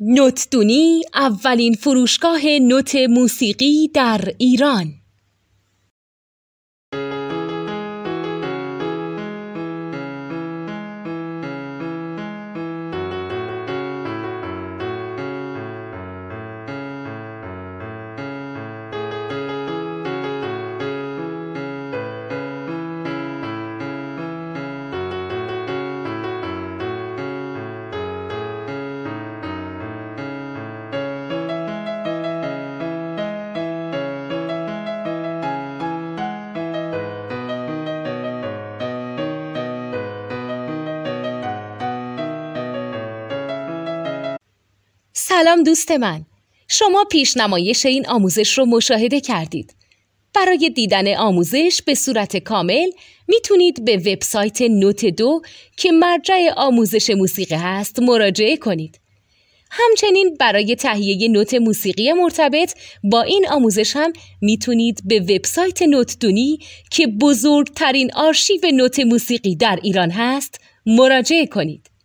نوتدونی اولین فروشگاه نوت موسیقی در ایران. سلام دوست من. شما پیشنمایش این آموزش رو مشاهده کردید. برای دیدن آموزش به صورت کامل می‌تونید به وبسایت نوت دو که مرجع آموزش موسیقی هست مراجعه کنید. همچنین برای تهیه نوت موسیقی مرتبط با این آموزش هم می‌تونید به وبسایت نوت دونی که بزرگترین آرشیو نوت موسیقی در ایران هست مراجعه کنید.